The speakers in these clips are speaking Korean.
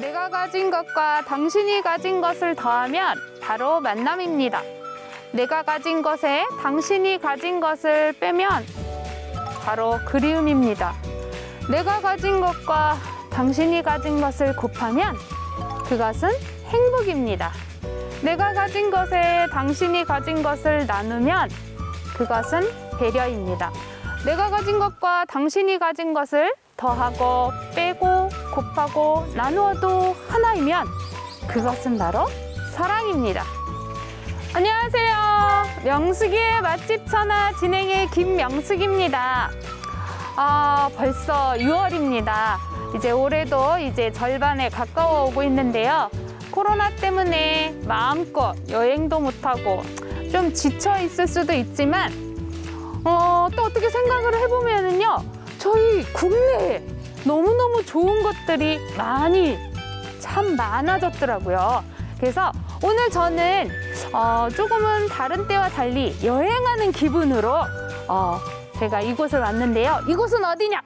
내가 가진 것과 당신이 가진 것을 더하면 바로 만남입니다. 내가 가진 것에 당신이 가진 것을 빼면 바로 그리움입니다. 내가 가진 것과 당신이 가진 것을 곱하면 그것은 행복입니다. 내가 가진 것에 당신이 가진 것을 나누면 그것은 배려입니다. 내가 가진 것과 당신이 가진 것을 더하고 빼고 곱하고 나누어도 하나이면 그것은 바로 사랑입니다. 안녕하세요. 명숙이의 맛집 천하 진행의 김명숙입니다. 아, 벌써 6월입니다. 이제 올해도 이제 절반에 가까워 오고 있는데요. 코로나 때문에 마음껏 여행도 못하고 좀 지쳐 있을 수도 있지만 어, 또 어떻게 생각을 해보면은요. 저희 국내에 너무너무 좋은 것들이 많이 참 많아졌더라고요. 그래서 오늘 저는 어, 조금은 다른 때와 달리 여행하는 기분으로 어, 제가 이곳을 왔는데요. 이곳은 어디냐?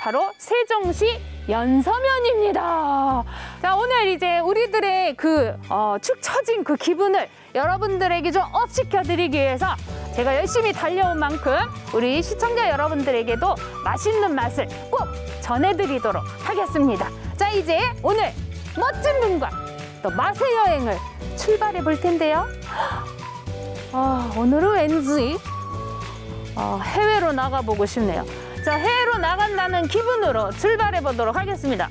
바로 세종시 연서면입니다. 자, 오늘 이제 우리들의 그 어, 축 처진 그 기분을 여러분들에게 좀 업시켜드리기 위해서 제가 열심히 달려온 만큼 우리 시청자 여러분들에게도 맛있는 맛을 꼭 전해드리도록 하겠습니다. 자, 이제 오늘 멋진 분과 또 맛의 여행을 출발해 볼 텐데요. 아, 오늘은 왠지 어, 해외로 나가보고 싶네요. 자, 해외로 나간다는 기분으로 출발해 보도록 하겠습니다.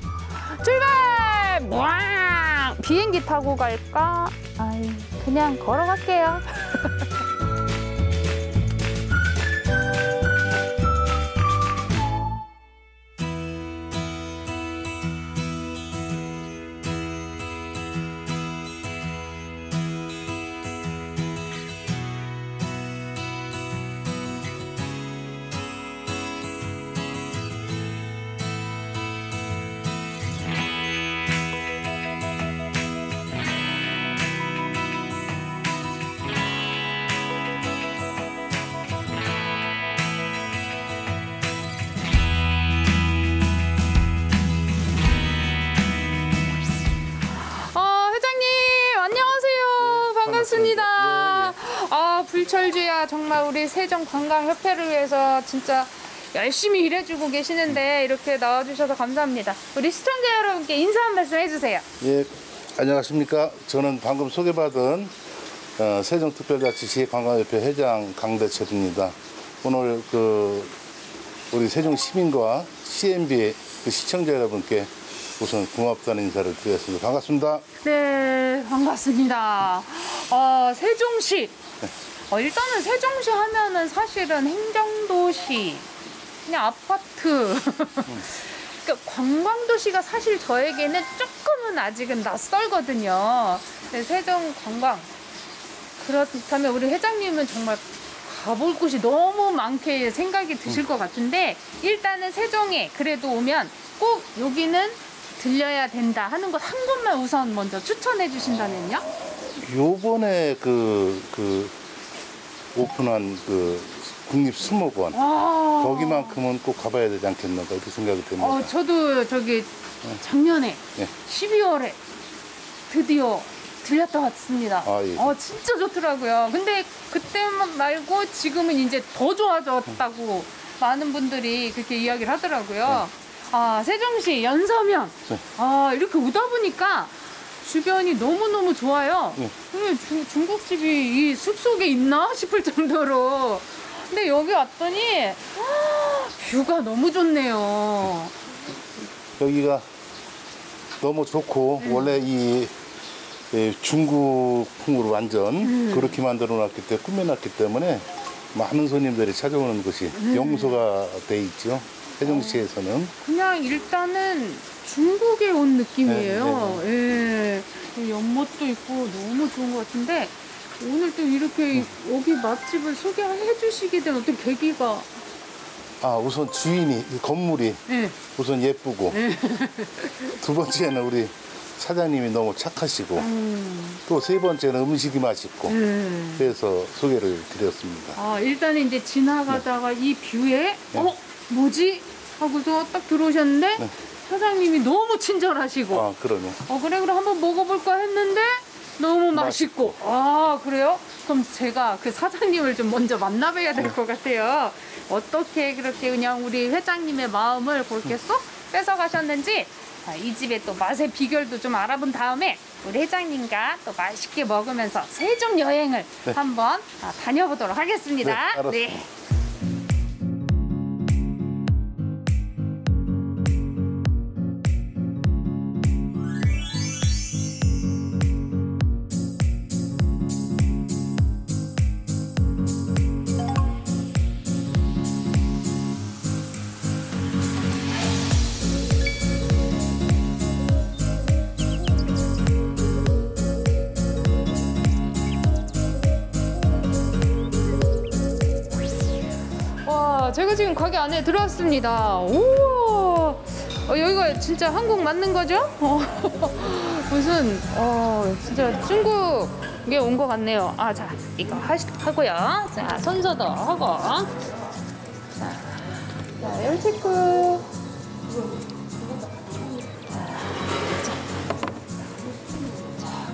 출발! 와! 비행기 타고 갈까? 아이, 그냥 걸어갈게요. 정말 우리 세종관광협회를 위해서 진짜 열심히 일해주고 계시는데 이렇게 나와주셔서 감사합니다. 우리 시청자 여러분께 인사 한 말씀 해주세요. 예, 안녕하십니까. 저는 방금 소개받은 어, 세종특별자치시 관광협회 회장 강대철입니다. 오늘 그 우리 세종 시민과 CMB 그 시청자 여러분께 우선 고맙다는 인사를 드리겠습니다. 반갑습니다. 네, 반갑습니다. 어, 세종시. 어, 일단은 세종시 하면은 사실은 행정도시, 그냥 아파트. 그러니까 관광도시가 사실 저에게는 조금은 아직은 낯설거든요. 네, 세종 관광. 그렇다면 우리 회장님은 정말 가볼 곳이 너무 많게 생각이 드실 것 같은데 일단은 세종에 그래도 오면 꼭 여기는 들려야 된다 하는 것한 곳만 우선 먼저 추천해 주신다면요? 요번에 그, 그 오픈한 그 국립수목원 와. 거기만큼은 꼭 가봐야 되지 않겠나 이렇게 생각이 됩니다. 어, 저도 저기 작년에 네. 12월에 드디어 들렸다 왔습니다. 아, 예. 어, 진짜 좋더라고요. 근데 그때만 말고 지금은 이제 더 좋아졌다고 많은 분들이 그렇게 이야기를 하더라고요. 아, 세종시 연서면. 네. 아, 이렇게 오다 보니까 주변이 너무너무 좋아요. 네. 왜 중, 중국집이 이 숲속에 있나 싶을 정도로. 근데 여기 왔더니 아, 뷰가 너무 좋네요. 여기가 너무 좋고 원래 이 예, 중국풍으로 완전 그렇게 만들어 놨기 때문에 꾸며놨기 때문에 많은 손님들이 찾아오는 곳이 용소가 돼 있죠 세종시에서는 그냥 일단은 중국에 온 느낌이에요. 네, 예. 연못도 있고 너무 좋은 것 같은데 오늘 또 이렇게 여기 맛집을 소개해 주시게 된 어떤 계기가 아 우선 주인이 이 건물이 예. 우선 예쁘고 두 번째는 우리 사장님이 너무 착하시고 음, 또세 번째는 음식이 맛있고 예. 그래서 소개를 드렸습니다. 아, 일단은 이제 지나가다가 이 뷰에 네. 어, 뭐지? 하고서 딱 들어오셨는데 네. 사장님이 너무 친절하시고 아, 그러네. 어 그래 그래 한번 먹어볼까 했는데 너무 맛있고 아 그래요? 그럼 제가 그 사장님을 좀 먼저 만나봐야 될 것 같아요. 어떻게 그렇게 그냥 우리 회장님의 마음을 그렇게 쏙 뺏어가셨는지 아, 이 집의 또 맛의 비결도 좀 알아본 다음에 우리 회장님과 또 맛있게 먹으면서 세종 여행을 네. 한번 아, 다녀보도록 하겠습니다. 네, 제가 지금 가게 안에 들어왔습니다. 우와, 어, 여기가 진짜 한국 맞는 거죠? 어, 무슨, 어, 진짜 중국에 온 것 같네요. 아, 자, 이거 하시, 하고요. 자, 손소독 하고. 자, 자, 열체크.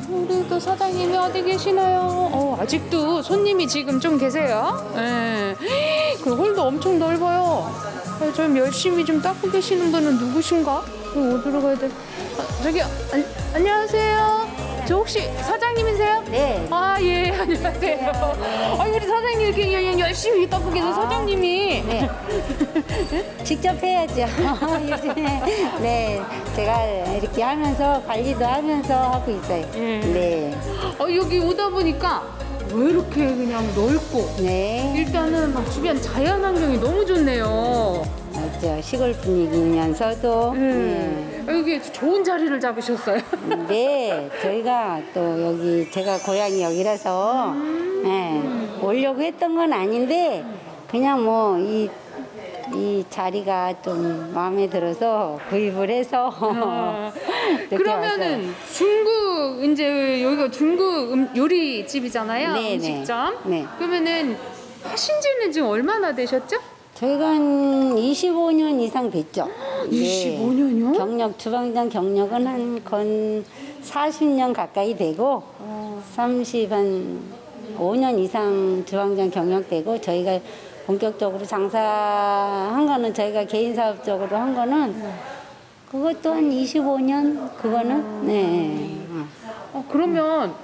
우리 또 사장님이 어디 계시나요? 어, 아직도 손님이 지금 좀 계세요. 예. 그 홀도 엄청 넓어요. 아, 좀 열심히 좀 닦고 계시는 분은 누구신가? 어디로 가야 돼? 아, 저기, 안, 안녕하세요. 저 혹시 사장님이세요? 네. 아, 예, 안녕하세요. 아, 우리 사장님 이렇게 그냥 열심히 닦고 계세요, 사장님이. 네. 직접 해야죠. 요즘에 네 제가 이렇게 하면서 관리도 하면서 하고 있어요. 예. 네, 어, 여기 오다 보니까 왜 이렇게 그냥 넓고 네, 일단은 막 주변 자연 환경이 너무 좋네요. 맞죠. 시골 분위기면서도 네. 아, 여기 좋은 자리를 잡으셨어요. 네, 저희가 또 여기 제가 고향이 여기라서 네, 오려고 했던 건 아닌데 그냥 뭐 이 이 자리가 좀 마음에 들어서 구입을 해서 이렇게 그러면은 왔어요. 중국 이제 여기가 중국 음, 요리 집이잖아요. 네, 네. 음식점. 네. 그러면은 하신 지는 지금 얼마나 되셨죠? 저희가 한 25년 이상 됐죠. 25년 이요? 경력, 주방장 경력은 한 건 40년 가까이 되고, 30, 한 5년 이상 주방장 경력되고, 저희가 본격적으로 장사한 거는 저희가 개인 사업적으로 한 거는 그것도 한 25년, 그거는, 네. 어, 그러면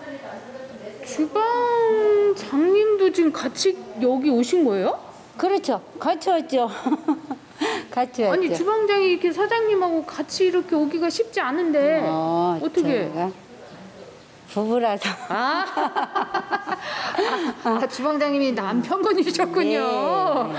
주방 장님도 지금 같이 여기 오신 거예요? 그렇죠. 같이 왔죠. 같이 왔죠. 아니 주방장이 이렇게 사장님하고 같이 이렇게 오기가 쉽지 않은데 어, 어떻게? 저희가 부부라서. 아, 아, 주방장님이 남편분이셨군요. 네.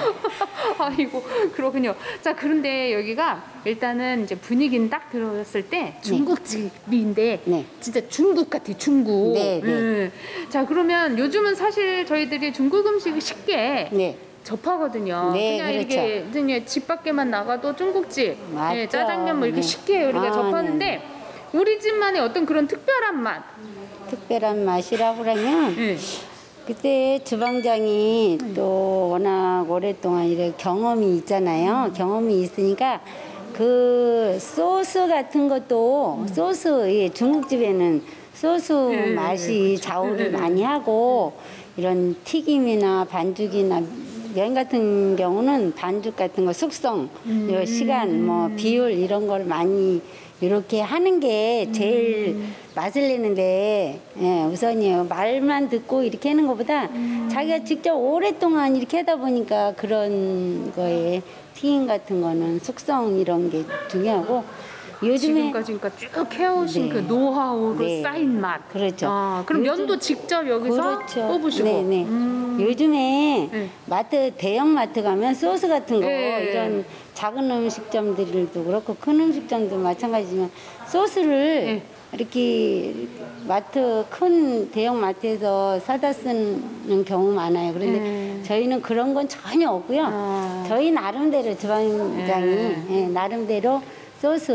아이고 그렇군요. 자 그런데 여기가 일단은 이제 분위기는 딱 들어왔을 때 중국집인데 네. 진짜 중국 같아 중국. 네, 네. 예. 자 그러면 요즘은 사실 저희들이 중국 음식을 쉽게 네. 접하거든요. 네, 그냥 그렇죠. 이렇게 그냥 집 밖에만 나가도 중국집. 예, 짜장면 뭐 이렇게 네. 쉽게 우리가 아, 접하는데 우리 집만의 어떤 그런 특별한 맛. 특별한 맛이라고 그러면 예. 그때 주방장이 또 워낙 오랫동안 이렇게 경험이 있잖아요. 경험이 있으니까 그 소스 같은 것도 소스 예, 중국집에는 소스 예, 예, 맛이 좌우를 예, 예. 많이 하고 이런 튀김이나 반죽이나 면 같은 경우는 반죽 같은 거 숙성, 요 시간, 뭐 비율 이런 걸 많이 이렇게 하는 게 제일 맛을 내는데 예, 우선이에요. 말만 듣고 이렇게 하는 것보다 자기가 직접 오랫동안 이렇게 하다 보니까 그런 거에 튀김 같은 거는 숙성 이런 게 중요하고 요즘에 지금까지 그러니까 쭉 해오신 네. 그 노하우로 네. 쌓인 맛. 그렇죠. 아, 그럼 요즘- 면도 직접 여기서 그렇죠. 뽑으시고. 네네. 음. 요즘에 네. 마트 대형 마트 가면 소스 같은 거 네. 이런 작은 음식점들도 그렇고 큰 음식점도 마찬가지지만 소스를 네. 이렇게 마트 큰 대형 마트에서 사다 쓰는 경우 많아요. 그런데 네. 저희는 그런 건 전혀 없고요. 아. 저희 나름대로 주방장이 네. 예, 나름대로 소스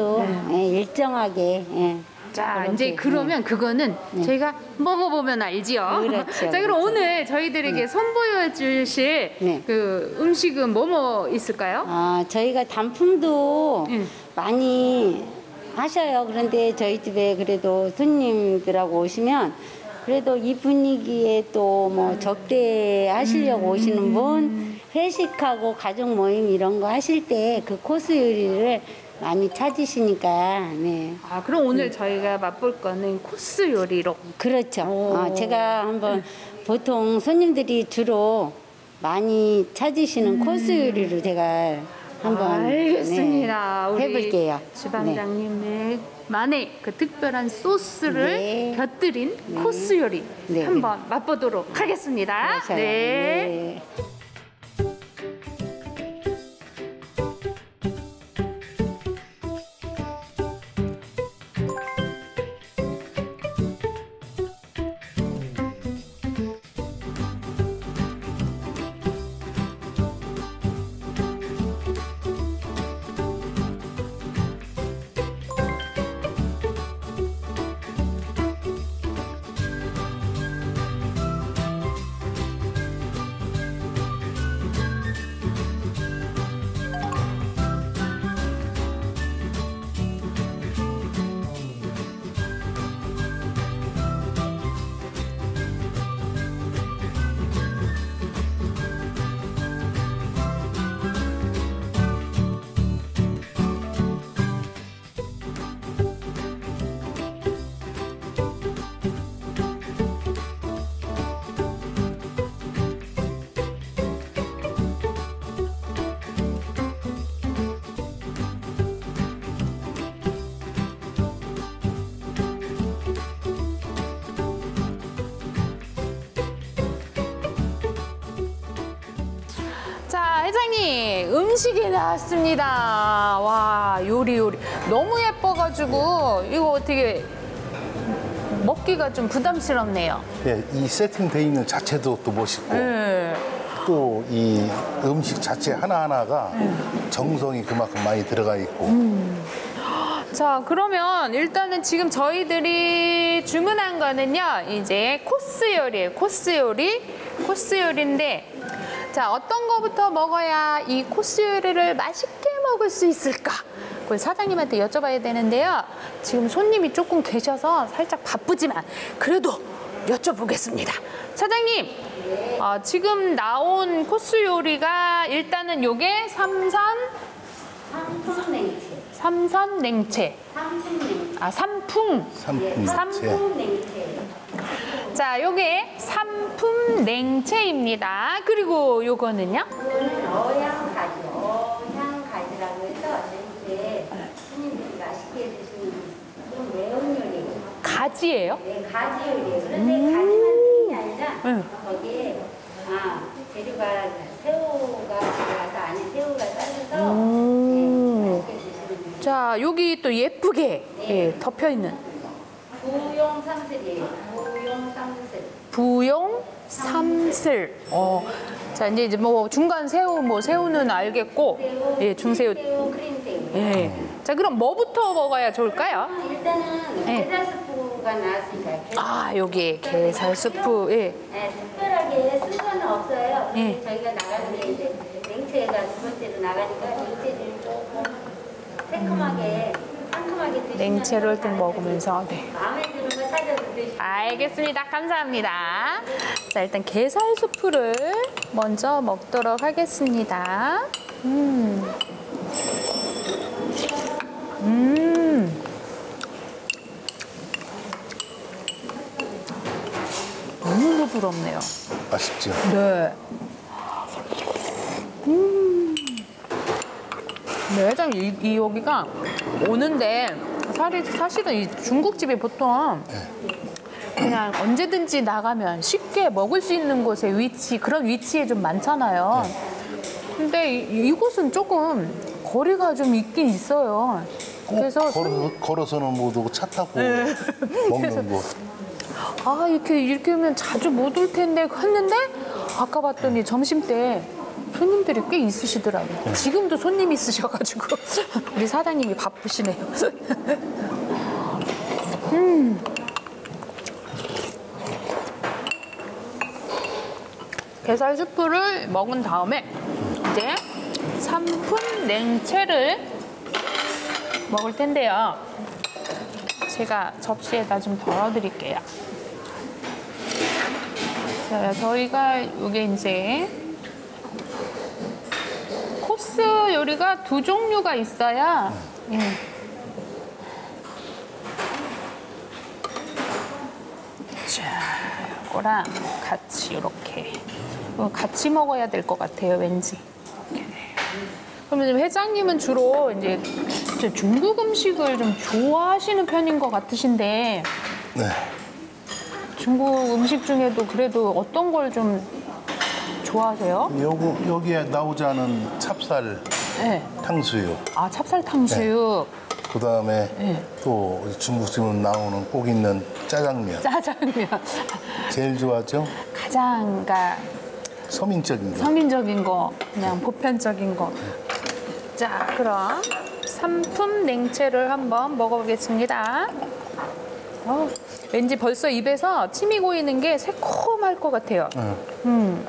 예, 일정하게 예, 자, 이제 그러면 그거는 저희가 먹어보면 알지요. 그렇죠, 자, 그럼 그렇죠. 오늘 저희들에게 선보여 주실 네. 그 음식은 뭐뭐 있을까요? 아, 저희가 단품도 응. 많이 하셔요. 그런데 저희 집에 그래도 손님들하고 오시면 그래도 이 분위기에 또 뭐 적대 하시려고 오시는 분 회식하고 가족 모임 이런 거 하실 때 그 코스 요리를 많이 찾으시니까 네. 아, 그럼 오늘 저희가 맛볼 거는 코스 요리로. 그렇죠. 오. 어, 제가 한번 보통 손님들이 주로 많이 찾으시는 코스 요리로 제가 한번 알겠습니다. 네, 우리 해볼게요. 주방장님의 만의 그 특별한 소스를 네. 곁들인 코스 요리 네. 한번 맛보도록 하겠습니다. 네. 네. 자, 회장님, 음식이 나왔습니다. 와, 요리, 요리. 너무 예뻐가지고, 이거 어떻게 먹기가 좀 부담스럽네요. 예, 이 세팅돼 있는 자체도 또 멋있고 네. 또이 음식 자체 하나하나가 정성이 그만큼 많이 들어가 있고 자, 그러면 일단은 지금 저희들이 주문한 거는요, 이제 코스 요리예요. 코스 요리. 코스 요리인데, 자, 어떤 거부터 먹어야 이 코스 요리를 맛있게 먹을 수 있을까? 그걸 사장님한테 여쭤봐야 되는데요. 지금 손님이 조금 계셔서 살짝 바쁘지만, 그래도 여쭤보겠습니다. 사장님, 아, 지금 나온 코스 요리가 일단은 요게 삼선, 삼풍냉채. 삼선 냉채. 삼풍냉채. 아, 삼풍. 삼품 삼- 자체 삼풍냉채. 자, 요게 삼품 냉채입니다. 그리고 요거는요? 이거는 어양가지. 어양가지라고 해서 저희 손님들이 맛있게 드시는 좀 매운 요리. 가지예요? 네, 가지 요리예요. 그런데 가지만 드는 게 아니라 응. 거기에 아 재료가 새우가 들어가서 안에 새우가. 네, 드시는 자, 여기 또 예쁘게 예, 덮여 있는 부용 삼슬이에요. 부용 삼슬. 부용 삼슬. 어. 자, 이제 이제 뭐 중간 새우 뭐 새우는 알겠고 예, 중새우. 새우 크림새우. 예. 자, 그럼 뭐부터 먹어야 좋을까요? 일단은 네. 게살 스프가 나왔으니까 게살 아, 여기 게살 수프. 예. 네, 특별하게 쓴 거는 없어요. 예. 저희가 나가는데 이제 냉채가 두 번째로 나가니까 조금 새콤하게 상큼하게 드시면 냉채를 좀 먹으면서 네. 마음에 드는 거 찾아서 드시면 알겠습니다. 감사합니다. 자, 일단 게살 수프를 먼저 먹도록 하겠습니다. 음. 음. 너무 부드럽네요. 아쉽죠. 네. 음. 네, 회장님, 이, 이 여기가 오는데 사실, 사실은 이 중국집이 보통 그냥 언제든지 나가면 쉽게 먹을 수 있는 곳에 위치, 그런 위치에 좀 많잖아요. 근데 이, 이곳은 조금 거리가 좀 있긴 있어요. 꼭 그래서 걸어, 걸어 서는 못 오고 차 타고 네. 먹는 곳. 아 이렇게 이렇게 하면 자주 못 올 텐데 했는데 아까 봤더니 점심 때 손님들이 꽤 있으시더라고요. 지금도 손님 있으셔가지고 우리 사장님이 바쁘시네요. 게살 수프를 먹은 다음에 이제 삼분 냉채를 먹을 텐데요. 제가 접시에다 좀 덜어드릴게요. 자, 저희가 이게 이제 코스 요리가 두 종류가 있어야 예. 자, 이거랑 같이 이렇게 같이 먹어야 될 것 같아요, 왠지. 그러면 회장님은 주로 이제 중국 음식을 좀 좋아하시는 편인 것 같으신데 네. 중국 음식 중에도 그래도 어떤 걸좀 좋아하세요? 요거 여기에 않은 찹쌀 네. 탕수육. 아 찹쌀 탕수육, 그 다음에 네. 또 중국집은 나오는 꼭 있는 짜장면. 짜장면 제일 좋아하죠? 가장 그러니까 서민적인 거. 서민적인 거, 그냥 보편적인 거. 자, 그럼 삼품 냉채를 한번 먹어보겠습니다. 어, 왠지 벌써 입에서 침이 고이는 게 새콤할 것 같아요. 응.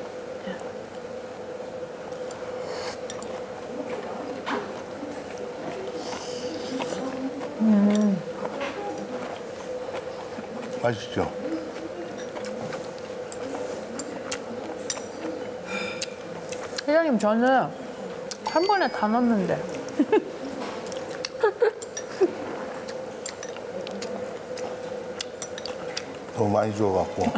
음. 맛있죠? 회장님, 저는 한 번에 다 넣었는데. 너무 많이 줘갖고.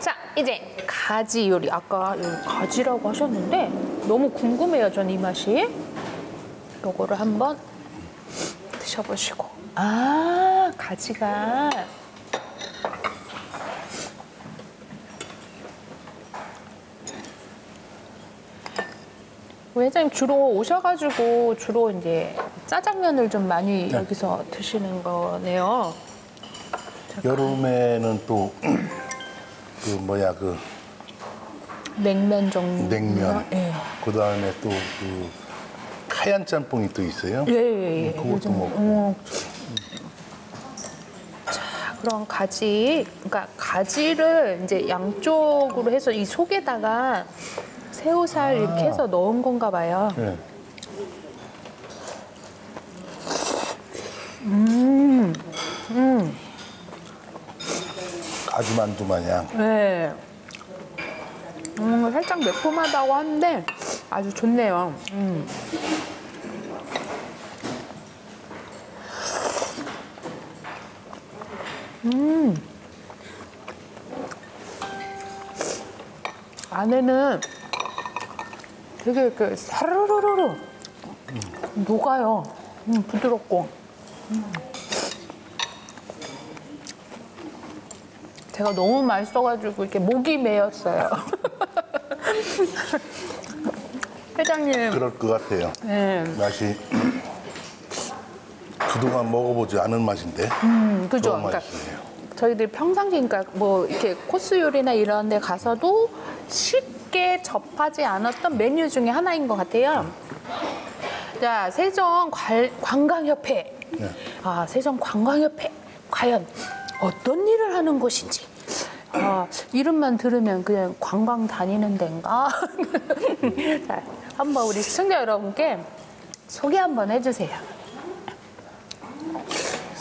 자, 이제 가지 요리. 아까 이 가지라고 하셨는데 너무 궁금해요, 전 이 맛이. 요거를 한번 드셔보시고. 아, 가지가. 회장님 주로 오셔가지고 주로 이제 짜장면을 좀 많이 여기서 드시는 거네요. 여름에는 또 그 뭐야 그 냉면 정도. 냉면. 예. 그 다음에 또그 하얀 짬뽕이 또 있어요. 예, 예, 예. 그것도 요즘, 먹고. 어. 자, 그럼 가지, 그러니까 가지를 이제 양쪽으로 해서 이 속에다가 새우살 이렇게 해서 넣은 건가 봐요. 네. 가지만두 마냥. 네. 음, 살짝 매콤하다고 하는데 아주 좋네요. 음. 음. 안에는 되게 그 사르르르르 녹아요. 음, 부드럽고. 제가 너무 맛있어가지고 이렇게 목이 메였어요. 회장님. 그럴 것 같아요. 네. 맛이 그동안 먹어보지 않은 맛인데. 음, 그죠. 그러니까. 저희들 평상시 그러니까 뭐 이렇게 코스 요리나 이런 데 가서도 쉽게 접하지 않았던 메뉴 중에 하나인 것 같아요. 자, 세종 관- 관광협회. 네. 아, 세종 관광협회. 과연 어떤 일을 하는 곳인지. 아, 이름만 들으면 그냥 관광 다니는 데인가? 자, 한번 우리 시청자 여러분께 소개 한번 해주세요.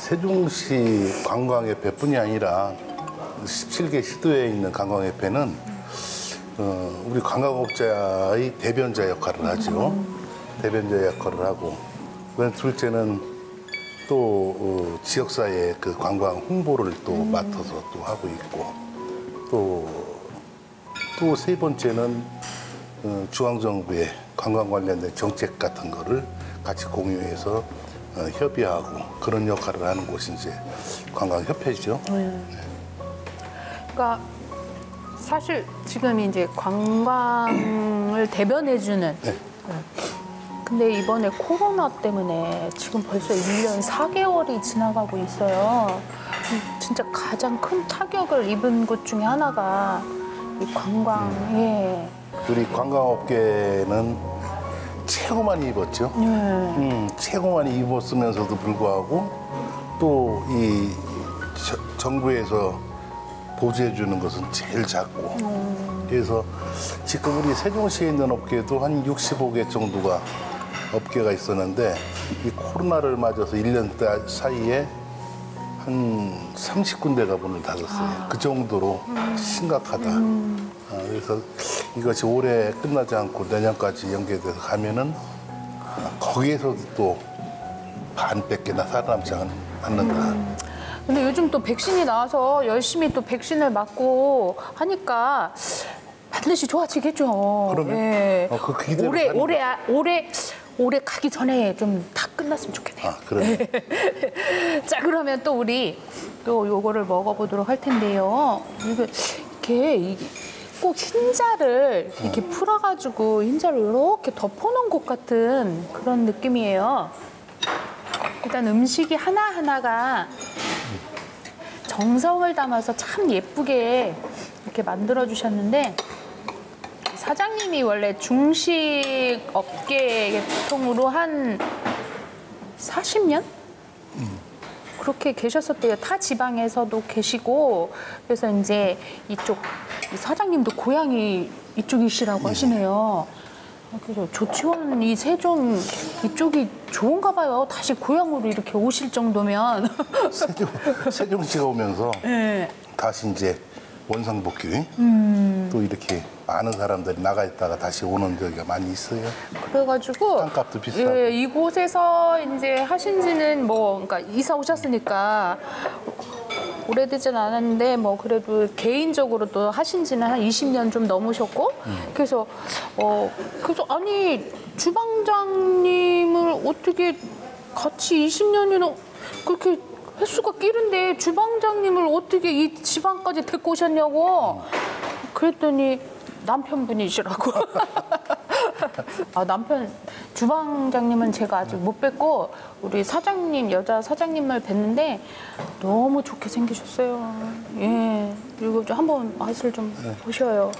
세종시 관광협회뿐이 아니라 17개 시도에 있는 관광협회는 어, 우리 관광업자의 대변자 역할을 하죠. 대변자 역할을 하고 그다음 둘째는 또 어, 지역사회 그 관광 홍보를 또 맡아서 또 하고 있고 또 또 세 번째는 어, 중앙정부의 관광 관련된 정책 같은 거를 같이 공유해서 어, 협의하고 그런 역할을 하는 곳이 이제 관광협회죠. 그러니까 사실 지금 이제 관광을 대변해주는. 네. 근데 이번에 코로나 때문에 지금 벌써 1년 4개월이 지나가고 있어요. 음, 진짜 가장 큰 타격을 입은 곳 중에 하나가 이 관광, 예. 우리 관광업계는 최고 많이 입었죠. 예. 음, 최고 많이 입었으면서도 불구하고 또 이 정부에서 보조해 주는 것은 제일 작고 그래서 지금 우리 세종시에 있는 업계도 한 65개 정도가 업계가 있었는데 이 코로나를 맞아서 1년 사이에 한 30군데가 문을 닫았어요. 그 정도로 심각하다. 아, 그래서 이것이 올해 끝나지 않고 내년까지 연계돼서 가면은 아, 거기에서도 또 반밖에나 살아남지 않- 않는다. 근데 요즘 또 백신이 나와서 열심히 또 백신을 맞고 하니까 반드시 좋아지겠죠. 그러면? 예. 어, 그 올해 올해 아- 올해 올해 가기 전에 좀 다 끝났으면 좋겠네요. 아, 그래. 자 그러면 또 우리 또 요거를 먹어보도록 할 텐데요. 이거 이렇게 이- 꼭 흰자를 이렇게 풀어가지고 흰자를 이렇게 덮어놓은 것 같은 그런 느낌이에요. 일단 음식이 하나 하나가 정성을 담아서 참 예쁘게 이렇게 만들어 주셨는데 사장님이 원래 중식 업계 통으로 한 40년? 그렇게 계셨었대요. 타 지방에서도 계시고 그래서 이제 이쪽 이 사장님도 고향이 이쪽이시라고 하시네요. 그래서 조치원 이 세종 이쪽이 좋은가 봐요. 다시 고향으로 이렇게 오실 정도면. 세종, 세종시가 오면서 네. 다시 이제 원상복귀 음. 또 이렇게 많은 사람들이 나가 있다가 다시 오는 적이 많이 있어요. 그래가지고 땅값도 비싸고. 예, 이곳에서 이제 하신지는 뭐 그러니까 이사 오셨으니까 오래되진 않았는데 뭐 그래도 개인적으로 또 하신 지는 한 20년 좀 넘으셨고 그래서 어 그래서 아니 주방장님을 어떻게 같이 20년이나 그렇게 횟수가 끼는데 주방장님을 어떻게 이 지방까지 데리고 오셨냐고 그랬더니 남편분이시라고. 아, 남편 주방장님은 제가 아직 못 뵀고 우리 사장님 여자 사장님을 뵀는데 너무 좋게 생기셨어요. 예, 이거 좀 한번 맛을 좀 보셔요.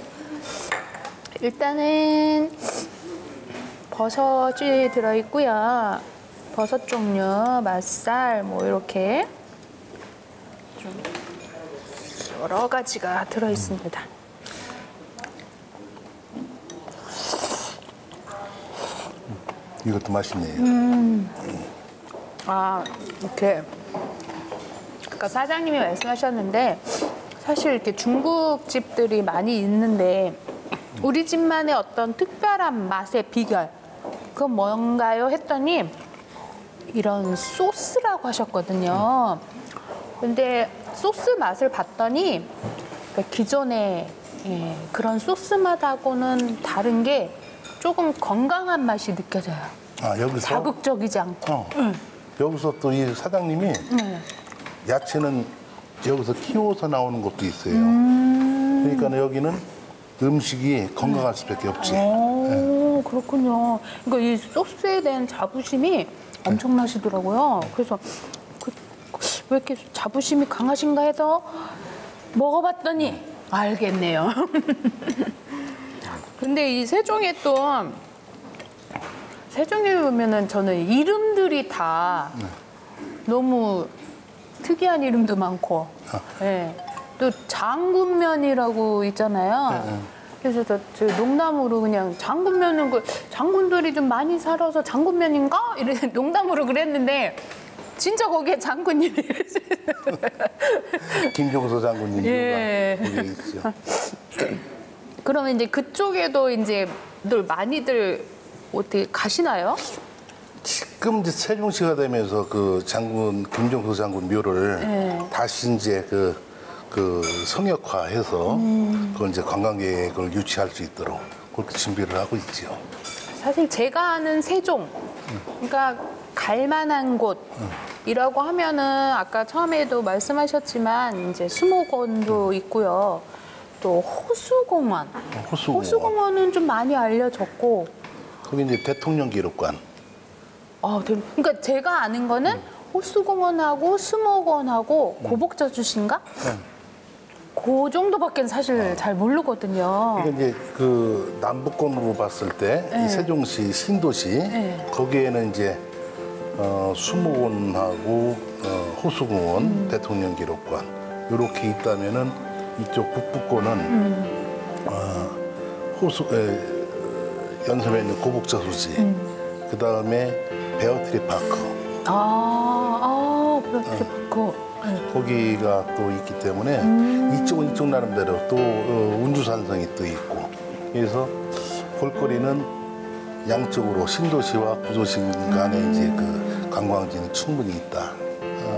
일단은 버섯이 들어 있고요. 버섯 종류, 맛살 뭐 이렇게 좀 여러 가지가 들어 있습니다. 이것도 맛있네요. 음. 아, 이렇게. 아까 사장님이 말씀하셨는데, 사실 이렇게 중국 집들이 많이 있는데, 우리 집만의 어떤 특별한 맛의 비결, 그건 뭔가요? 했더니, 이런 소스라고 하셨거든요. 근데 소스 맛을 봤더니, 그러니까 기존의 예, 그런 소스 맛하고는 다른 게 조금 건강한 맛이 느껴져요. 아 여기서 자극적이지 않고. 어, 여기서 또 이 사장님이 네. 야채는 여기서 키워서 나오는 것도 있어요. 음. 그러니까 여기는 음식이 건강할 수밖에 없지. 오, 그렇군요. 그러니까 이 소스에 대한 자부심이 엄청나시더라고요. 그래서 그, 왜 이렇게 자부심이 강하신가 해서 먹어봤더니 알겠네요. 근데 이 세종에 또 세종에 보면은 저는 이름들이 다 너무 특이한 이름도 많고, 예. 또 장군면이라고 있잖아요. 그래서 저, 저 농담으로 그냥 장군면은 그 장군들이 좀 많이 살아서 장군면인가 이래 농담으로 그랬는데 진짜 거기에 장군님이 김종서 장군님 예. 거기 있죠. 그러면 이제 그쪽에도 이제 늘 많이들 어떻게 가시나요? 지금 이제 세종시가 되면서 그 장군 김종서 장군 묘를 네. 다시 이제 그, 그 성역화해서 음. 그걸 이제 관광객을 유치할 수 있도록 그렇게 준비를 하고 있죠. 사실 제가 아는 세종, 그러니까 갈만한 곳이라고 하면은 아까 처음에도 말씀하셨지만 이제 수목원도 있고요. 또 호수공원. 호수공원. 호수공원은 좀 많이 알려졌고, 거기 이제 대통령 기록관. 아, 대- 그러니까 제가 아는 거는 호수공원하고 수목원하고 고복저주신가? 그 정도밖에 사실 잘 모르거든요. 그러니까 이제 그 남북권으로 봤을 때이 네. 세종시 신도시 네. 거기에는 이제 어, 수목원하고 어, 호수공원, 대통령 기록관 이렇게 있다면은 이쪽 북부권은 어, 호수 에, 연섬에 있는 고북저수지, 그 다음에 베어트리 파크. 아, 아, 그렇게 그 네. 거기가 또 있기 때문에 이쪽은 이쪽 나름대로 또 어, 운주산성이 또 있고. 그래서 볼거리는 양쪽으로 신도시와 구도시 간에 이제 그 관광지는 충분히 있다.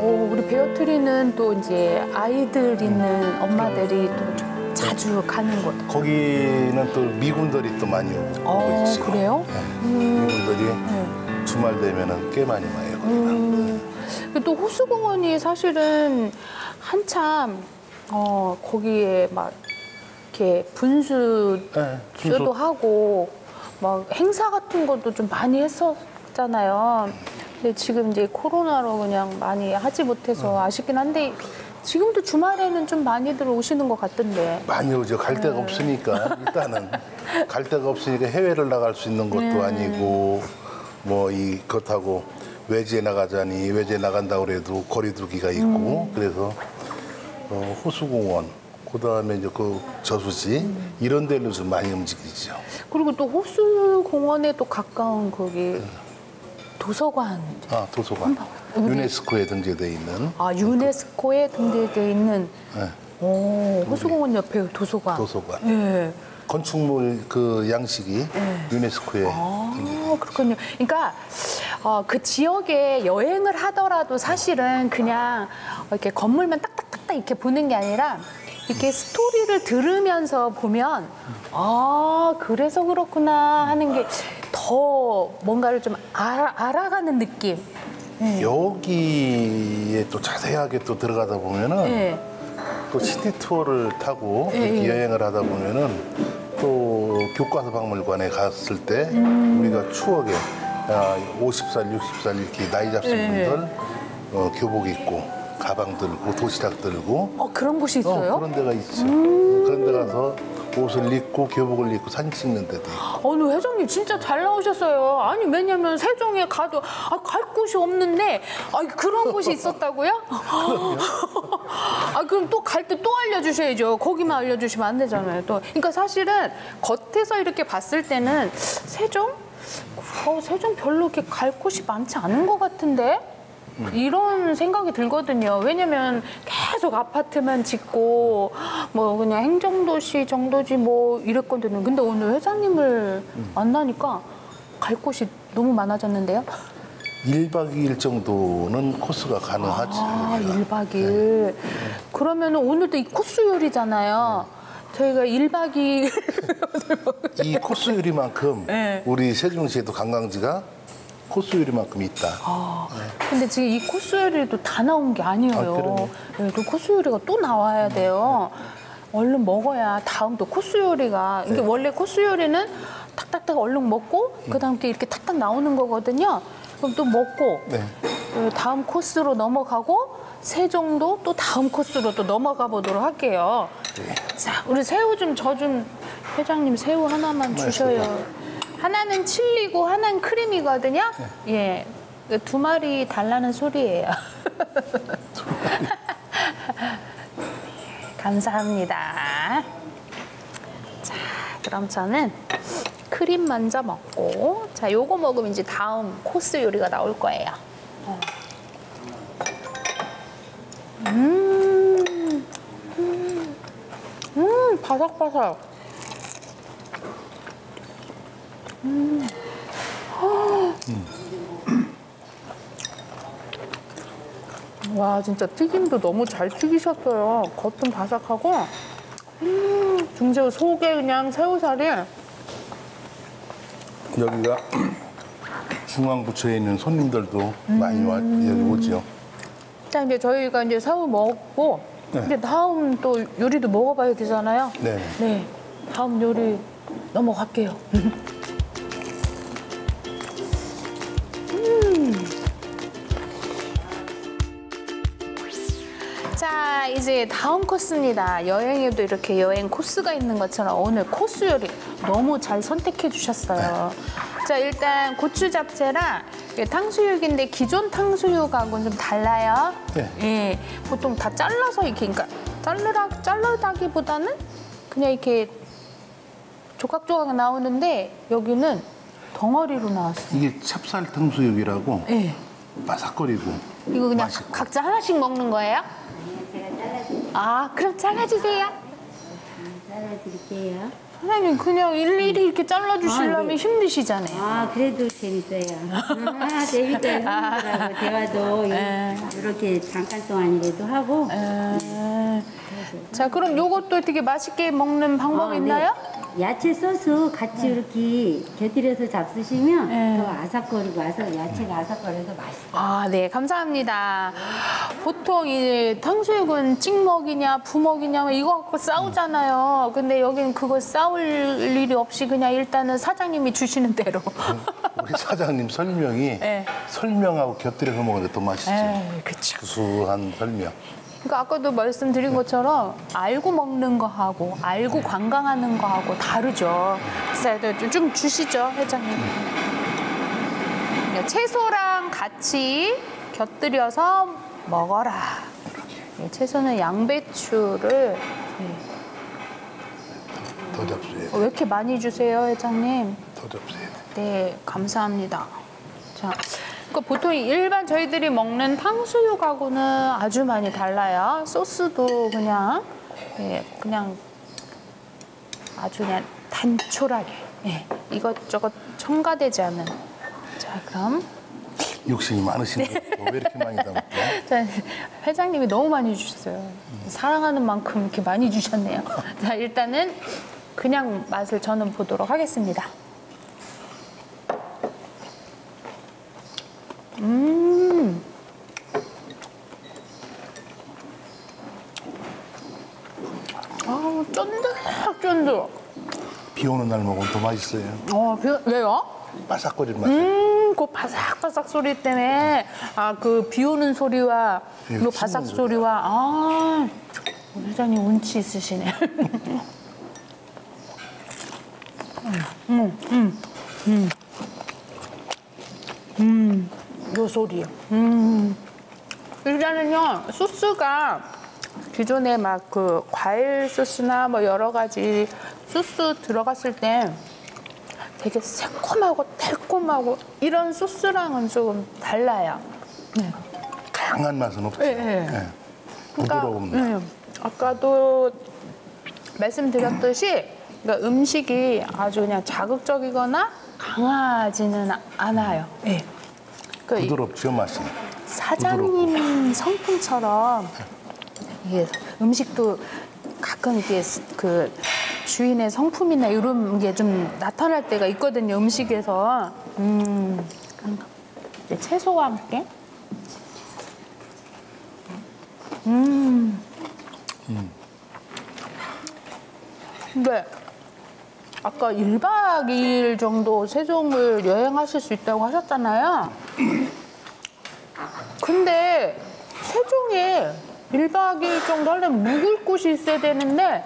오, 우리 베어트리는 또 이제 아이들 있는 엄마들이 또 좀 자주 가는 곳. 거기는 또 미군들이 또 많이 오고 어, 있죠. 그래요? 네. 미군들이 주말 되면은 꽤 많이 와요. 음, 또 호수공원이 사실은 한참 어 거기에 막 이렇게 분수 네, 쇼도 분수. 하고 막 행사 같은 것도 좀 많이 했었잖아요. 근데 지금 이제 코로나로 그냥 많이 하지 못해서 아쉽긴 한데 지금도 주말에는 좀 많이들 오시는 것 같던데. 많이 오죠. 갈 데가 네. 없으니까 일단은 갈 데가 없으니까 해외를 나갈 수 있는 것도 네. 아니고 뭐 이 그렇다고 외지에 나가자니 외지에 나간다고 그래도 거리두기가 있고 음. 그래서 어, 호수공원 그다음에 이제 그 저수지 음. 이런 데로 좀 많이 움직이죠. 그리고 또 호수공원에 또 가까운 거기 도서관. 아 도서관 유네스코에 등재돼 있는 아 유네스코에 등재되어 있는 네, 오, 호수공원 옆에 도서관. 도서관. 예. 건축물 그 양식이 유네스코에 네. 아, 그렇군요. 그러니까 어, 그 지역에 여행을 하더라도 사실은 그냥 이렇게 건물만 딱딱딱딱 이렇게 보는 게 아니라 이렇게 스토리를 들으면서 보면 아 그래서 그렇구나 하는 게 더 뭔가를 좀 알아, 알아가는 느낌. 네. 여기에 또 자세하게 또 들어가다 보면은 예. 또 시티 투어를 타고 예, 이렇게 예. 여행을 하다 보면은 또 교과서 박물관에 갔을 때 음. 우리가 추억에 아, 50살, 60살 이렇게 나이 잡신 예. 분들 어, 교복 입고 가방 들고 도시락 들고 어 그런 곳이 있어요? 어, 그런 데가 있죠. 음. 그런 데 가서 옷을 입고 교복을 입고 사진 찍는 데도 있고. 어느 회장님 진짜 잘 나오셨어요. 아니 왜냐면 세종에 가도 아, 갈 곳이 없는데 아 그런 곳이 있었다고요? 아 그럼 또 갈 때 또 알려주셔야죠. 거기만 알려주시면 안 되잖아요. 또 그러니까 사실은 겉에서 이렇게 봤을 때는 세종 어, 세종 별로 이렇게 갈 곳이 많지 않은 것 같은데. 이런 생각이 들거든요. 왜냐면 계속 아파트만 짓고 뭐 그냥 행정도시 정도지 뭐 이랬거든요. 근데 오늘 회장님을 만나니까 갈 곳이 너무 많아졌는데요. 1박 2일 정도는 코스가 가능하지. 아, 여기가. 1박 2일. 그러면 오늘도 이 코스 요리잖아요. 저희가 1박 2일 이 코스 요리만큼 네. 우리 세종시에도 관광지가 코스 요리만큼 있다. 아, 근데 지금 이 코스 요리도 다 나온 게 아니에요. 아. 네, 그 코스 요리가 또 나와야 돼요. 얼른 먹어야 다음 또 코스 요리가 이게 네. 원래 코스 요리는 탁탁탁 얼른 먹고 그다음 또 이렇게 탁탁 나오는 거거든요. 그럼 또 먹고 네. 그 다음 코스로 넘어가고 세종도 또 다음 코스로 또 넘어가 보도록 할게요. 네. 자, 우리 새우 좀저좀 회장님 새우 하나만 주셔요. 하나는 칠리고 하나는 크림이거든요. 예. 그두 마리 달라는 소리예요. 감사합니다. 자, 그럼 저는 크림 먼저 먹고 자, 요거 먹으면 이제 다음 코스 요리가 나올 거예요. 어. 음, 음, 음, 바삭바삭. 와 진짜 튀김도 너무 잘 튀기셨어요. 겉은 바삭하고 음, 중새우 속에 그냥 새우살이 여기가 중앙부처에 있는 손님들도 많이 와 여기 오죠. 자 이제 저희가 이제 새우 먹고 네. 이제 다음 또 요리도 먹어봐야 되잖아요. 네. 네, 다음 요리 넘어갈게요. 다음 코스입니다. 여행에도 이렇게 여행 코스가 있는 것처럼 오늘 코스 요리 너무 잘 선택해 주셨어요. 자, 일단 고추 잡채랑 이게 탕수육인데 기존 탕수육하고는 좀 달라요. 네. 예, 보통 다 잘라서 이렇게, 그러니까 자르라, 자르다기보다는 그냥 이렇게 조각조각 나오는데 여기는 덩어리로 나왔어요. 이게 찹쌀 탕수육이라고 예. 바삭거리고 이거 그냥 맛있고. 각자 하나씩 먹는 거예요? 아, 그럼 잘라주세요. 잘라드릴게요. 사장님, 그냥 일일이 이렇게 잘라주시려면 아, 네. 힘드시잖아요. 아 그래도 재밌어요. 아, 재밌게 하더라고 대화도 네. 이렇게 잠깐 동안이라도 하고. 에, 자, 그럼 요것도 되게 맛있게 먹는 방법 아, 있나요? 네. 야채 소스 같이 이렇게 곁들여서 잡수시면 네. 더 아삭거리고 아삭 야채가 아삭거려서 맛있어요. 아, 네, 감사합니다. 보통 이 탕수육은 찍먹이냐, 부먹이냐, 뭐 이거 갖고 싸우잖아요. 근데 여기는 그거 싸울 일이 없이 그냥 일단은 사장님이 주시는 대로. 우리 사장님 설명이 네. 설명하고 곁들여서 더 맛있죠. 에이, 그쵸. 구수한 설명. 그러니까 아까도 말씀드린 것처럼 알고 먹는 거하고 알고 관광하는 거하고 다르죠. 자, 좀- 좀 주시죠, 회장님. 네, 채소랑 같이 곁들여서 먹어라. 네, 채소는 양배추를 네. 더 잡수해야 어, 돼. 왜 이렇게 많이 주세요, 회장님? 더 잡수해야 돼. 네, 감사합니다. 자, 그 보통 일반 저희들이 먹는 탕수육하고는 아주 많이 달라요. 소스도 그냥, 예, 그냥 아주 그냥 단촐하게, 예, 이것저것 첨가되지 않은. 자, 그럼. 욕심이 많으신 것 같고 왜 이렇게 많이? 자, 회장님이 너무 많이 주셨어요. 사랑하는 만큼 이렇게 많이 주셨네요. 자, 일단은 그냥 맛을 저는 보도록 하겠습니다. 음. 아우, 쫀득 쫀득. 비 오는 날 먹으면 더 맛있어요. 어, 그- 왜요? 바삭거리는 맛. 음, 그 바삭바삭 소리 때문에 아 그 비 오는 소리와 예, 그 바삭 소리와 아 회장님 운치 있으시네. 음, 음, 음, 음, 요 소리요. 음, 일단은요 소스가 기존에 막 그 과일 소스나 뭐 여러 가지 소스 들어갔을 때 되게 새콤하고 달콤하고 이런 소스랑은 조금 달라요. 강한 맛은 없죠. 예, 예. 예. 부드러움. 음, 아까도 말씀드렸듯이 그러니까 음식이 아주 그냥 자극적이거나 강하지는 아- 않아요. 예. 그 이- 부드럽죠 맛이. 사장님 성품처럼 이게 음식도 가끔 이게 스- 그 주인의 성품이나 이런 게 좀 나타날 때가 있거든요 음식에서. 음. 채소와 함께? 음. 근데 아까 1박 2일 정도 세종을 여행하실 수 있다고 하셨잖아요. 근데 세종에 1박 2일 정도 하려면 묵을 곳이 있어야 되는데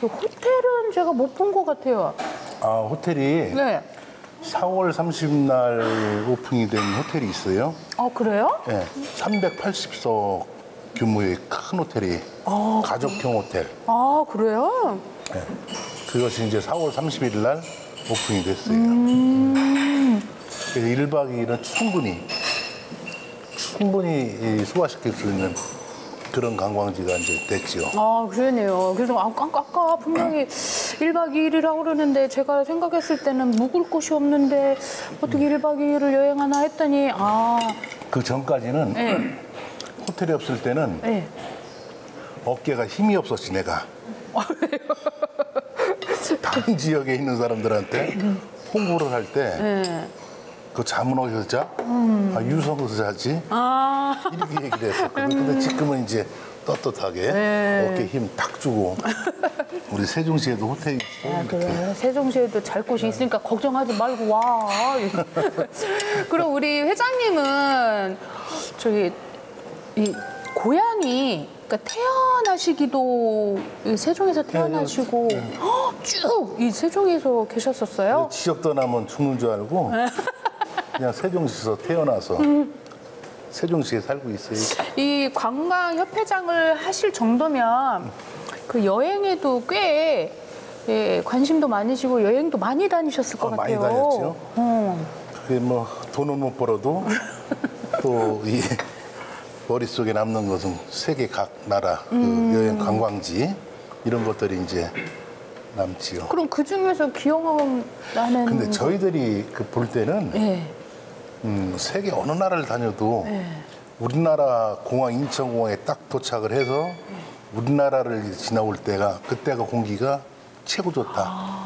그 호텔은 제가 못 본 것 같아요. 아 호텔이 네. 4월 30날 오픈이 된 호텔이 있어요. 아 그래요? 예, 380석 규모의 큰 호텔이 가족형 호텔. 아 그래요? 예. 그것이 이제 4월 31일 날 오픈이 됐어요. 그래서 1박 2일은 충분히 충분히 이 소화시킬 수 있는 그런 관광지가 이제 됐죠. 아 그러네요. 그래서 아까, 아까 분명히 1박 2일이라고 그러는데 제가 생각했을 때는 묵을 곳이 없는데 어떻게 1박 2일을 여행하나 했더니 아 그 전까지는 네. 호텔이 없을 때는 네. 어깨가 힘이 없었지 내가. 다른 지역에 있는 사람들한테 홍보를 할때 그 네. 잠은 어디서 자? 아, 유성에서 자지? 아 이렇게 얘기를 했었거든. 근데 지금은 이제 떳떳하게 네. 어깨 힘 딱 주고 우리 세종시에도 호텔이 있어. 아. 그래. 세종시에도 잘 곳이 있으니까 걱정하지 말고 와. 그럼 우리 회장님은 저기 이 고향이 그러니까 태어나시기도 이 세종에서 태어나시고 쭉이 세종에서 계셨었어요. 지적 떠나면 죽는 줄 알고 그냥 세종시에서 태어나서 세종시에 살고 있어요. 이 관광 협회장을 하실 정도면 그 여행에도 꽤 예, 관심도 많으시고 여행도 많이 다니셨을 것 어, 많이 같아요. 다녔죠. 어. 그게 뭐 돈은 못 벌어도 또 이 머릿속에 남는 것은 세계 각 나라 그 여행 관광지 이런 것들이 이제 남지요. 그럼 그 중에서 기억나는 근데 저희들이 그 볼 때는 예. 음, 세계 어느 나라를 다녀도 예. 우리나라 공항 인천공항에 딱 도착을 해서 우리나라를 지나올 때가 그때가 공기가 최고 좋다.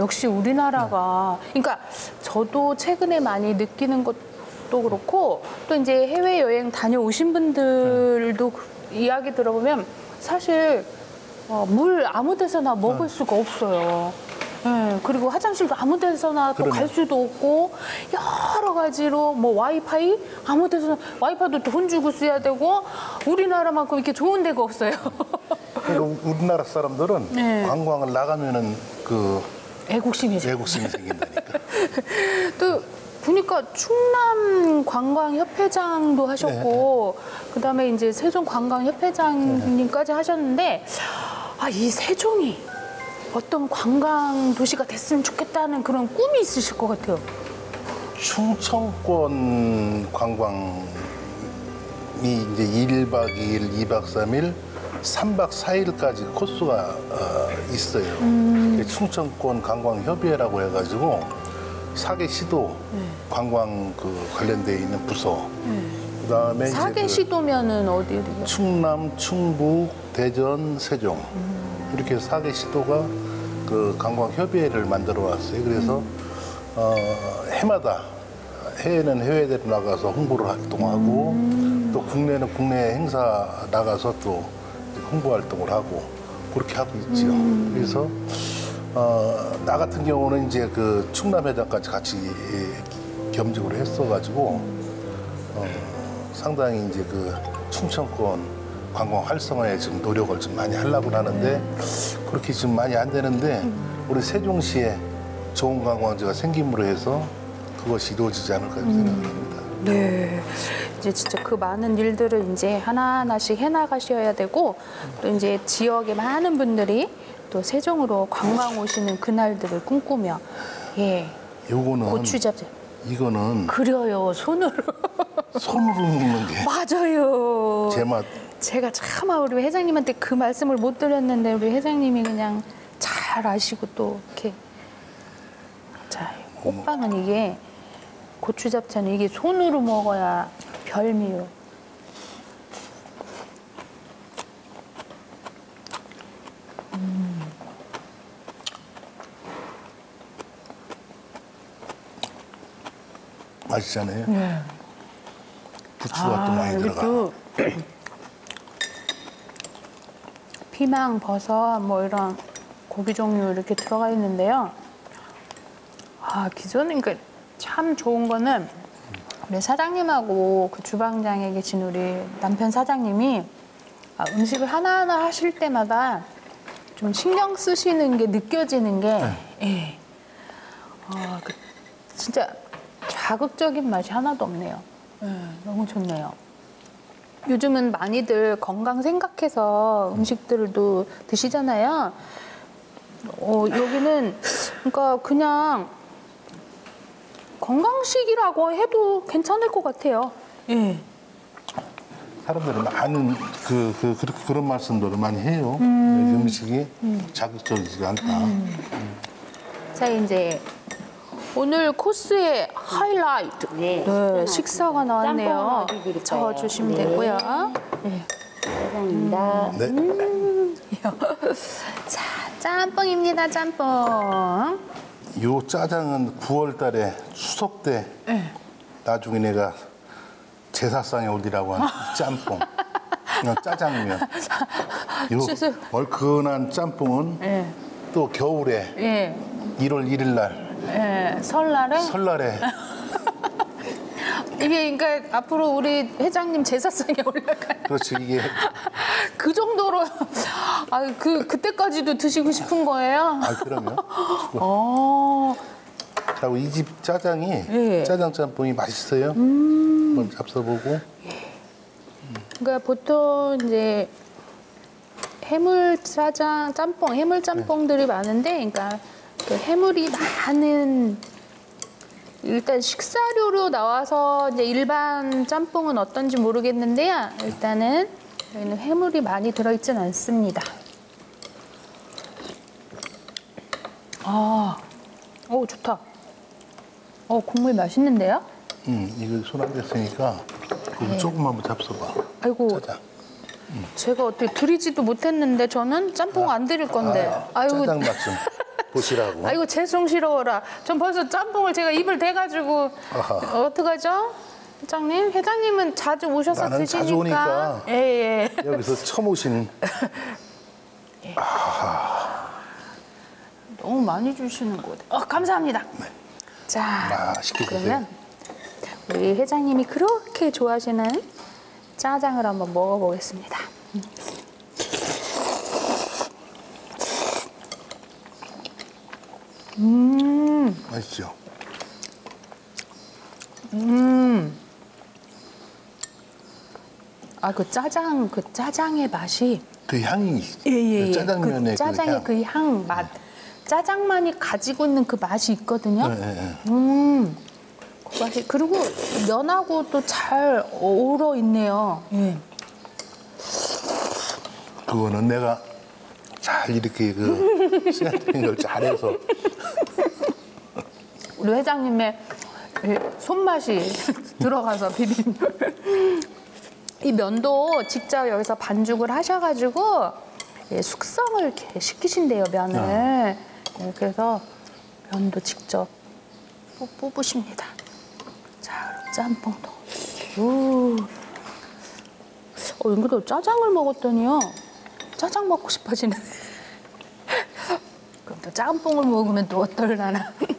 역시 우리나라가 그러니까 저도 최근에 많이 느끼는 것도 그렇고 또 이제 해외 여행 다녀오신 분들도 그 이야기 들어보면 사실 어, 물 아무 데서나 먹을 수가 없어요. 예, 그리고 화장실도 아무 데서나 또. 갈 수도 없고 여러 가지로 뭐 와이파이 아무 데서나 와이파이도 또돈 주고 써야 되고 우리나라만큼 이렇게 좋은 데가 없어요. 그리고 우리나라 사람들은 네. 관광을 나가면은 그 애국심이죠. 애국심이 생긴다니까. 또 보니까 충남 관광 협회장도 하셨고 그다음에 이제 세종 관광 협회장님까지 하셨는데 아 이 세종이 어떤 관광 도시가 됐으면 좋겠다는 그런 꿈이 있으실 것 같아요. 충청권 관광이 이제 1박 2일, 2박 3일, 3박 4일까지 코스가 어, 있어요. 음. 충청권 관광협의회라고 해가지고 사계 시도 네. 관광 그 관련돼 있는 부서. 그다음에 이제 사계 그 시도면은 어디요? 충남, 충북, 대전, 세종 이렇게 사개 시도가 그 관광협의회를 만들어 왔어요. 그래서 어, 해마다 해외는 해외대로 나가서 홍보를 활동하고 또 국내는 국내 행사 나가서 또 홍보 활동을 하고 그렇게 하고 있죠. 그래서 어, 나 같은 경우는 이제 그 충남회장까지 같이 예, 겸직을 했어가지고 어, 상당히 이제 그 충청권 관광 활성화에 지금 노력을 좀 많이 하려고 하는데 그렇게 지금 많이 안 되는데 우리 세종시에 좋은 관광지가 생김으로 해서 그것이 이루어지지 않을까 생각을 합니다. 네. 이제 진짜 그 많은 일들을 이제 하나하나씩 해나가셔야 되고 또 이제 지역의 많은 분들이 또 세종으로 관광 오시는 그날들을 꿈꾸며 예 요거는 고추 잡지 이거는 그려요 손으로 손으로 먹는 게 맞아요. 제맛 제가 참 우리 회장님한테 그 말씀을 못 드렸는데 우리 회장님이 그냥 잘 아시고 또 이렇게 자 호빵은 이게 고추 잡채는 이게 손으로 먹어야 별미요. 맛있잖아요. 부추가 또 많이 들어가. 또 피망, 버섯 뭐 이런 고기 종류 이렇게 들어가 있는데요. 아 기존에 그러니까 참 좋은 거는 우리 사장님하고 그 주방장에 계신 우리 남편 사장님이 아, 음식을 하나하나 하실 때마다 좀 신경 쓰시는 게 느껴지는 게 예. 아, 그 진짜 자극적인 맛이 하나도 없네요. 예, 너무 좋네요. 요즘은 많이들 건강 생각해서 음식들도 드시잖아요. 어, 여기는 그러니까 그냥 건강식이라고 해도 괜찮을 것 같아요. 예. 사람들이 많은 그, 그, 그렇게 그런 말씀들을 많이 해요. 음. 식이 자극적이지가 않다. 자 이제 오늘 코스의 하이라이트 네. 식사가 나왔네요. 드릴까요? 적어주시면 네. 되고요. 예. 감사합니다. 네. 자 짬뽕입니다. 짬뽕. 요 짜장은 9월 달에 추석 때 나중에 내가 제사상에 올리라고 한 짬뽕. 어, 짜장면. 요 추석. 얼큰한 짬뽕은 예. 또 겨울에 예. 1월 1일 날 예. 설날에 설날에 이게 그러니까 앞으로 우리 회장님 제사상에 올라가요. 그렇지 이게 그 정도로 아 그 그때까지도 드시고 싶은 거예요? 아 그러면 어. 자고 이 집 짜장이 예. 짜장 짬뽕이 맛있어요. 한번 잡숴보고 그러니까 보통 이제 해물 짜장, 짬뽕, 해물 짬뽕들이 많은데, 그러니까 그 해물이 많은 일단 식사료로 나와서 이제 일반 짬뽕은 어떤지 모르겠는데요. 일단은 저희는 해물이 많이 들어있진 않습니다. 아, 오 좋다. 어 국물 맛있는데요? 음 이거 손안 댔으니까 그거 조금만 잡숴봐. 네. 아이고 짜장. 제가 어떻게 드리지도 못했는데 저는 짬뽕 안 드릴 건데. 아유, 짜장 맛 좀 보시라고. 아이고 죄송스러워라. 전 벌써 짬뽕을 제가 입을 대가지고 아하. 어떡하죠? 회장님, 회장님은 자주 오셔서 나는 드시니까. 자주 오니까. 예, 예. 여기서 처음 오신 너무 많이 주시는 것 같아요. 어, 감사합니다. 자, 맛있게 그러면 우리 회장님이 그렇게 좋아하시는 짜장을 한번 먹어보겠습니다. 맛있죠. 아, 그 짜장, 그 짜장의 맛이 그 향이 예, 예, 예. 짜장면의 그 짜장의 향. 그향 맛. 짜장만이 가지고 있는 그 맛이 있거든요. 예, 예, 예. 음, 그 맛이 그리고 면하고 또 잘 어우러 있네요. 예. 그거는 내가 잘 이렇게 그 걸 잘해서 우리 회장님의 이 손맛이 들어가서 비빔. 이 면도 직접 여기서 반죽을 하셔가지고 예, 숙성을 이렇게 시키신대요 면을. 예, 그래서 면도 직접 뽑- 뽑으십니다. 자, 그리고 짬뽕도. 우. 어, 이것도 짜장을 먹었더니요. 짜장 먹고 싶어지네. 그럼 또 짬뽕을 먹으면 또 어떨라나.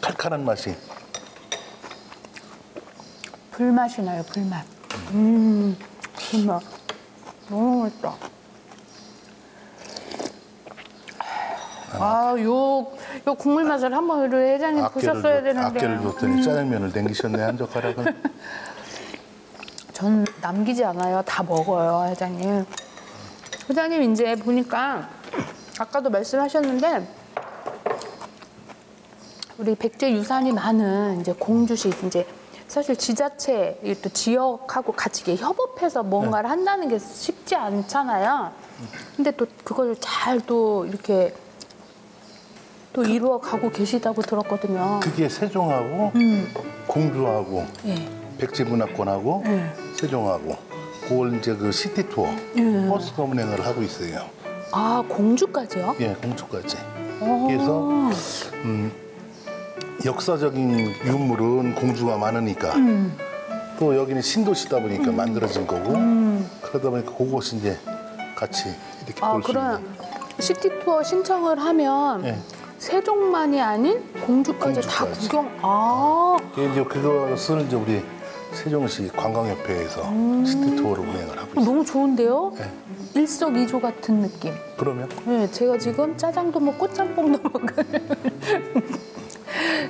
칼칼한 맛이 불맛이 나요, 불맛. 음, 불맛. 너무 맛있다. 아, 요, 요 국물 맛을 한번 우리 회장님 보셨어야 줬- 되는데. 음. 아껴를 줬더니 짜장면을 남기셨네 한 젓가락은 전 남기지 않아요. 다 먹어요, 회장님. 회장님 이제 보니까 아까도 말씀하셨는데 우리 백제 유산이 많은 이제 공주시 이제 사실 지자체 이또 지역하고 같이 협업해서 뭔가를 한다는 게 쉽지 않잖아요. 근데 또 그걸 잘 또 이렇게 또 이루어 가고 계시다고 들었거든요. 그게 세종하고 음. 공주하고 예. 백제문화권하고 네. 세종하고 그걸 이제 그 시티 투어 예. 버스가 운행을 하고 있어요. 아 공주까지요? 예, 공주까지. 오. 그래서 음, 역사적인 유물은 공주가 많으니까 음. 또 여기는 신도시다 보니까 만들어진 거고 그러다 보니까 그곳이 이제 같이 이렇게 아, 볼수 그럼 있는 시티 투어 신청을 하면 예. 세종만이 아닌 공주까지, 다 공주까지. 구경. 아, 이제 그것을 이제 우리 세종시 관광협회에서 음. 시티 투어를 운행을 하고 있어요. 너무 좋은데요? 네. 일석이조 같은 느낌. 그러면 네, 제가 지금 짜장도 먹고 짬뽕도 먹고.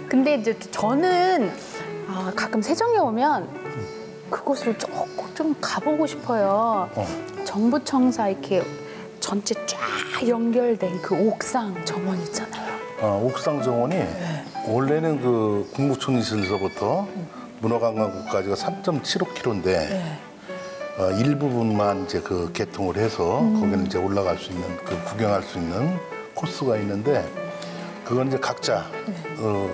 근데 이제 저는 아, 가끔 세종에 오면 그곳을 조금 좀 가보고 싶어요. 어. 정부청사 이렇게 전체 쫙 연결된 그 옥상 정원 있잖아요. 어, 옥상 정원이 네. 원래는 그 국무총리실서부터 문화관광국까지가 3.75km인데 네. 어, 일부분만 이제 그 개통을 해서 음. 거기는 이제 올라갈 수 있는 그 구경할 수 있는 코스가 있는데 그건 이제 각자 네. 어,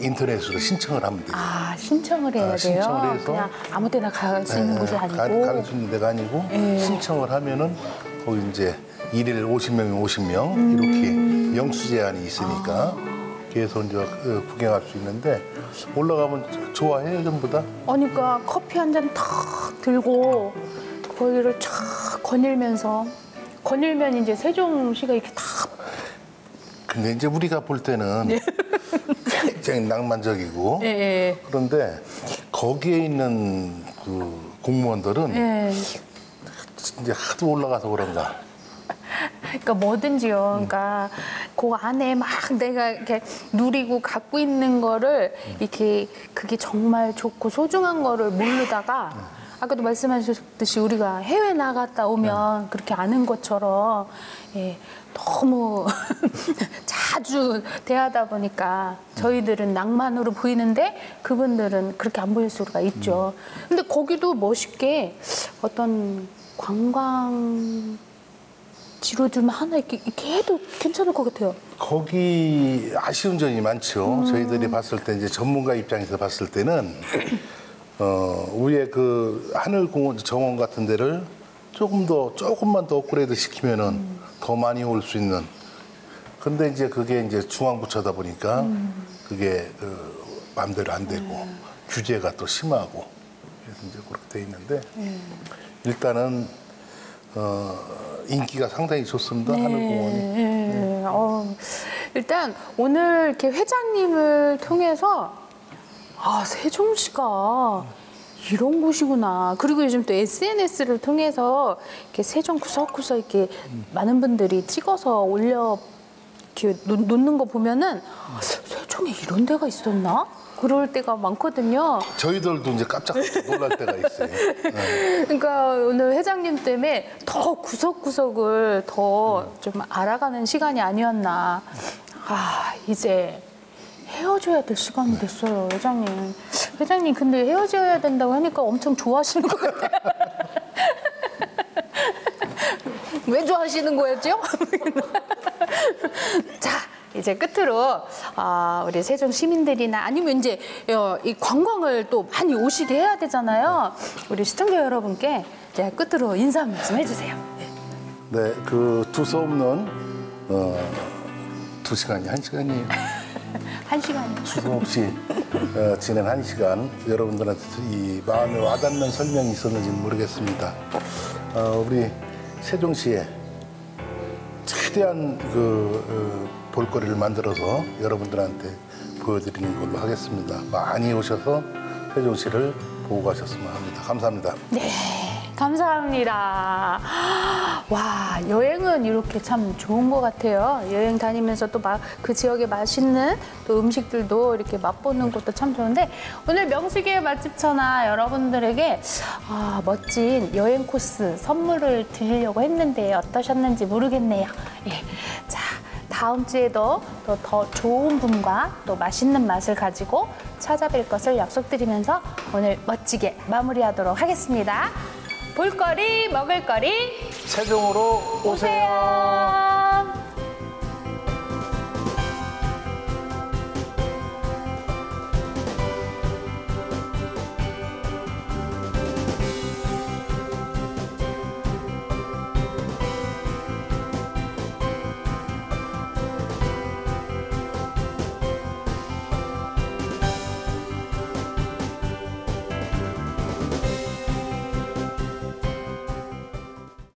인터넷으로 신청을 하면 돼요. 아 신청을 해야 아, 돼요. 신청을 해서? 그냥 아무 데나 갈 수 있는 예, 곳이 가- 아니고. 가는 수 있는 데가 아니고 예. 신청을 하면은 거기 이제 일일 50명이면 50명 음. 이렇게 영수 제한이 있으니까 그래서 이제 어, 구경할 수 있는데 올라가면 좋아해요 전부 다. 그러니까 커피 한 잔 탁 들고 거기를 쫙 거닐면서 거닐면 이제 세종시가 이렇게 다 근데 이제 우리가 볼 때는 굉장히 낭만적이고 예, 예. 그런데 거기에 있는 그 공무원들은 예. 이제 하도 올라가서 그런가. 그러니까 뭐든지요. 그러니까 그 안에 막 내가 이렇게 누리고 갖고 있는 거를 이렇게 그게 정말 좋고 소중한 거를 모르다가 아까도 말씀하셨듯이 우리가 해외 나갔다 오면 그렇게 아는 것처럼 예, 너무 자주 대하다 보니까 저희들은 낭만으로 보이는데 그분들은 그렇게 안 보일 수가 있죠. 근데 거기도 멋있게 어떤 관광 지로좀 하나 이렇게, 이렇게 해도 괜찮을 것 같아요. 거기 아쉬운 점이 많죠. 저희들이 봤을 때 이제 전문가 입장에서 봤을 때는 어 위에 그 하늘 공원 정원 같은 데를 조금 더 조금만 더 업그레이드 시키면은 더 많이 올 수 있는. 근데 이제 그게 이제 중앙부처다 보니까 그게 그 마음대로 안 되고 규제가 또 심하고 그래서 이제 그렇게 돼 있는데 일단은 어 인기가 상당히 좋습니다. 하늘공원이. 예, 어, 일단 오늘 이렇게 회장님을 통해서 아 세종시가 이런 곳이구나. 그리고 요즘 또 SNS를 통해서 이렇게 세종 구석구석 이렇게 많은 분들이 찍어서 올려 이렇게 놓- 놓는 거 보면은 세종에 이런 데가 있었나? 그럴 때가 많거든요. 저희들도 이제 깜짝 놀랄 때가 있어요. 네. 그러니까 오늘 회장님 때문에 더 구석구석을 더좀 알아가는 시간이 아니었나. 아, 이제 헤어져야 될 시간이 됐어요, 회장님. 회장님, 근데 헤어져야 된다고 하니까 엄청 좋아하시는 것 같아요. 왜 좋아하시는 거였죠? 자, 이제 끝으로 아, 우리 세종 시민들이나 아니면 이제 어, 이 관광을 또 많이 오시게 해야 되잖아요. 우리 시청자 여러분께 이제 끝으로 인사 한 말씀 해주세요. 네. 네, 그 두서 없는 어, 두 시간이 한 시간이에요. 한 시간. 수도 없이 어, 지낸 한 시간 여러분들한테 이 마음에 와닿는 설명이 있었는지는 모르겠습니다. 어, 우리 세종시에 최대한 그 어, 볼거리를 만들어서 여러분들한테 보여드리는 걸로 하겠습니다. 많이 오셔서 세종시를 보고 가셨으면 합니다. 감사합니다. 네, 감사합니다. 와, 여행은 이렇게 참 좋은 것 같아요. 여행 다니면서 또 그 지역의 맛있는 또 음식들도 이렇게 맛보는 것도 참 좋은데 오늘 명수기의 맛집 천하 여러분들에게 아, 멋진 여행 코스 선물을 드리려고 했는데 어떠셨는지 모르겠네요. 예, 자. 다음 주에도 또 더 좋은 분과 또 맛있는 맛을 가지고 찾아뵐 것을 약속드리면서 오늘 멋지게 마무리하도록 하겠습니다. 볼거리, 먹을거리, 세종으로 오세요. 오세요.